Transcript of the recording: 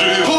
Жив